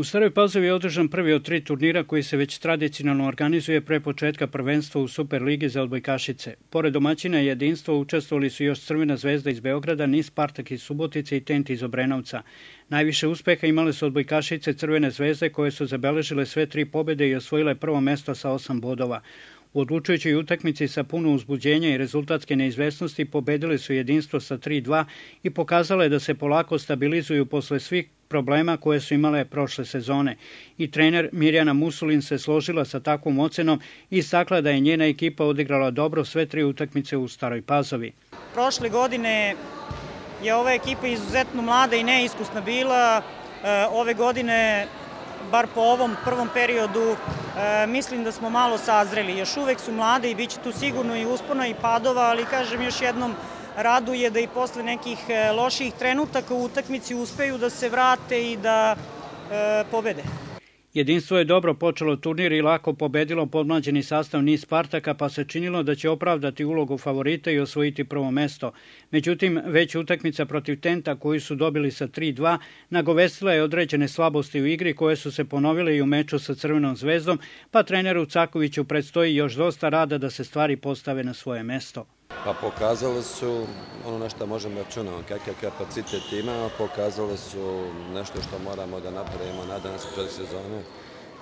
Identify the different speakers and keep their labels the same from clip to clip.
Speaker 1: U Staroj Pazovi je održan prvi od tri turnira koji se već tradicionalno organizuje pre početka prvenstva u Superligi za odbojkašice. Pored domaćina jedinstva učestvovali su još Crvena zvezda iz Beograda, Nis Spartak iz Subotice i Tent iz Obrenovca. Najviše uspeha imale su odbojkašice Crvene zvezde koje su zabeležile sve tri pobede i osvojile prvo mesto sa osam bodova. U odlučujućoj utakmici sa puno uzbuđenja i rezultatske neizvesnosti pobedili su jedinstvo sa 3-2 i pokazale da se polako stabilizuju posle svih problema koje su imale prošle sezone. I trener Mirjana Musulin se složila sa takvom ocenom i istakla da je njena ekipa odigrala dobro sve tri utakmice u Staroj Pazovi.
Speaker 2: Prošle godine je ova ekipa izuzetno mlada i neiskusna bila. E, ove godine bar po ovom prvom periodu, e, mislim da smo malo sazreli. Još uvek su mlade i bit će tu sigurno i uspona i padova, ali kažem još jednom, raduje da i posle nekih e, loših trenutaka u utakmici uspeju da se vrate i da e, pobede.
Speaker 1: Jedinstvo je dobro počelo turnir i lako pobedilo podmlađeni sastav Niz Spartaka, pa se činilo da će opravdati ulogu favorita i osvojiti prvo mesto. Međutim, već utakmica protiv Tenta, koju su dobili sa 3-2, nagovestila je određene slabosti u igri koje su se ponovile i u meču sa Crvenom zvezdom, pa treneru Cakoviću predstoji još dosta rada da se stvari postave na svoje mesto.
Speaker 3: Pa pokazale su ono na što možemo da računamo, kakav kapacitet imamo, pokazale su nešto što moramo da napravimo nadam se pred sezone,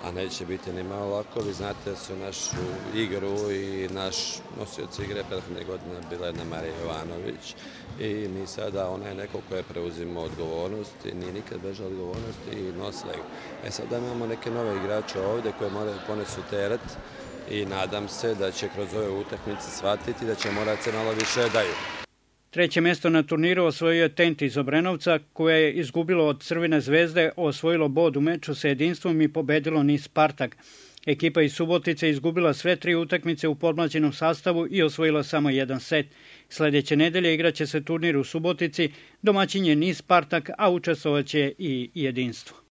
Speaker 3: a neće biti ni malo lako. Vi znate su našu igru i naš nosioc igre prethodne godine bila jedna Marija Jovanović i mi sada, ona je neko koja preuzima odgovornost i nije nikad beža odgovornost i nosila ih. E sada imamo neke nove igrače ovde koje moraju da ponesu teret i nadam se da će kroz ove utakmice shvatiti da će morati malo više da daju.
Speaker 1: Treće mesto na turniru osvojio je Tent iz Obrenovca, koje je izgubilo od Crvene zvezde, osvojilo bod u meču sa jedinstvom i pobedilo ni Spartak. Ekipa iz Subotice izgubila sve tri utakmice u podmlađenom sastavu i osvojila samo jedan set. Sledeće nedelje igraće se turnir u Subotici, domaćin je Nis Spartak, a učestvovaće i jedinstvo.